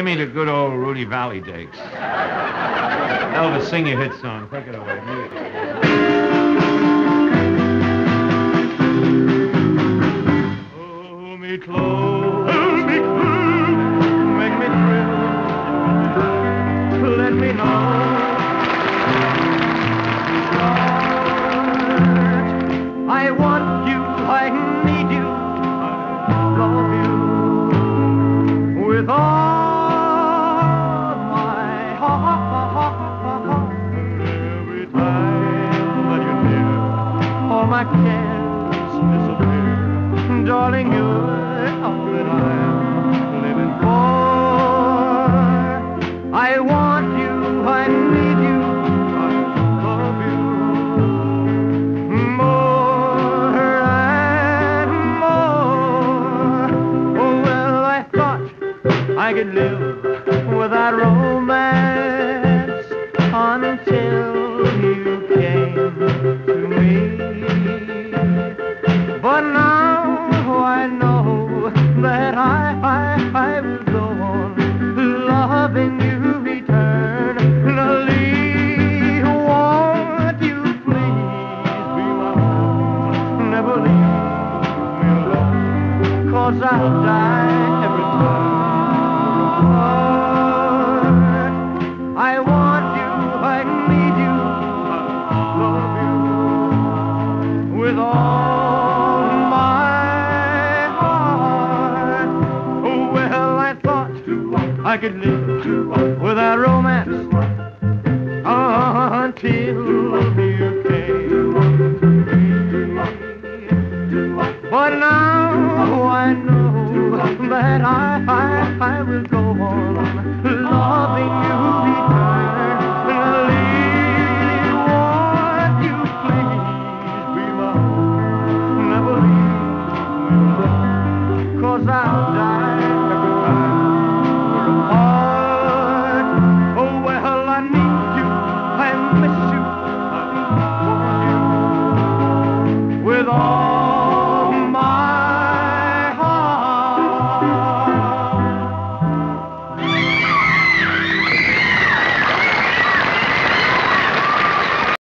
Give me the good old Rudy Vallée days. Elvis, sing your hit song. Take it away. Hold me close. Hold me close. Make me thrill. Let me know. I want you, I need you, I love you with all my cares disappear. Darling, you're all that I'm living for. I want you, I need you, I love you more and more. Oh, well, I thought I could live without romance I, will go on loving you eternally. Won't you please be my own? Never leave me alone, cause I'll die I could live without romance until you came. But now I know that I, I, I will go on loving you. cause I